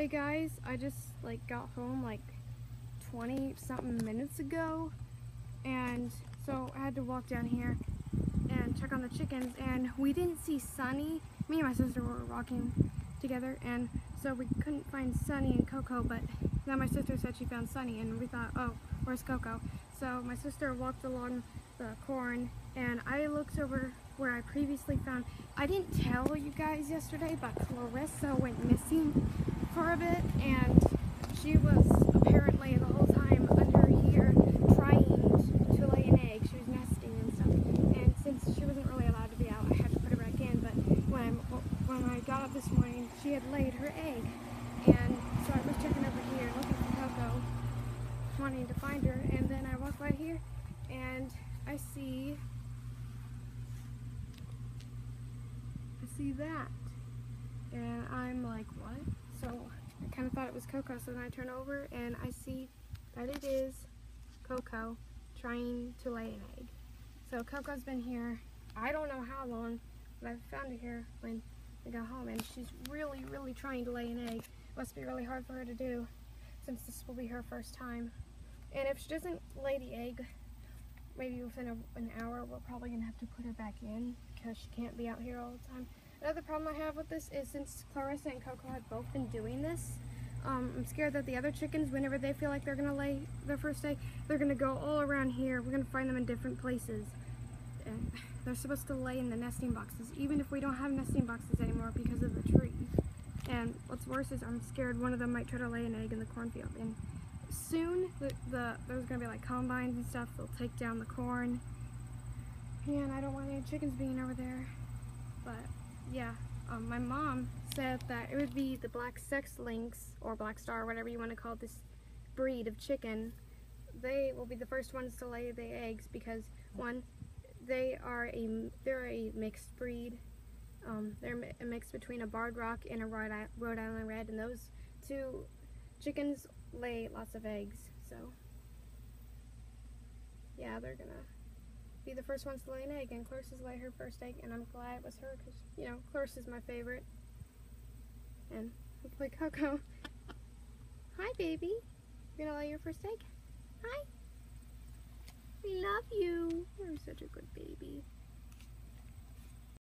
Hey guys, I just like got home like 20 something minutes ago and so I had to walk down here and check on the chickens and we didn't see Sunny. Me and my sister were walking together and so we couldn't find Sunny and Cocoa but then my sister said she found Sunny and we thought, oh, where's Cocoa? So my sister walked along the corn and I looked over where I previously found, I didn't tell you guys yesterday, but Clarissa went missing for a bit and she was apparently the whole time under here trying to lay an egg. She was nesting and stuff. And since she wasn't really allowed to be out, I had to put her back in. But when I, when I got up this morning, she had laid her egg. And so I was checking over here looking for Cocoa, wanting to find her. And then I walk by here and I see I see that. And I'm like, what? So I kind of thought it was Cocoa. So then I turn over and I see that it is Cocoa trying to lay an egg. So Cocoa's been here, I don't know how long, but I found her here when I got home. And she's really, really trying to lay an egg. It must be really hard for her to do since this will be her first time. And if she doesn't lay the egg, maybe within a, an hour, we're probably to have to put her back in because she can't be out here all the time. Another problem I have with this is since Clarissa and Cocoa have both been doing this, um, I'm scared that the other chickens, whenever they feel like they're going to lay their first egg, they're going to go all around here. We're going to find them in different places. And they're supposed to lay in the nesting boxes, even if we don't have nesting boxes anymore because of the tree. And what's worse is I'm scared one of them might try to lay an egg in the cornfield. And soon, the, the there's going to be like combines and stuff. They'll take down the corn. And I don't want any chickens being over there. Yeah, um, my mom said that it would be the black sex links or black star, whatever you want to call this breed of chicken. They will be the first ones to lay the eggs because one, they are a they're a mixed breed. Um, they're a mix between a barred rock and a Rhode Island red, and those two chickens lay lots of eggs. So yeah, they're gonna be the first ones to lay an egg, and Clarissa's laid her first egg, and I'm glad it was her because, you know, Clarissa's my favorite. And hopefully Cocoa. Hi, baby. You're gonna lay your first egg? Hi. We love you. You're such a good baby.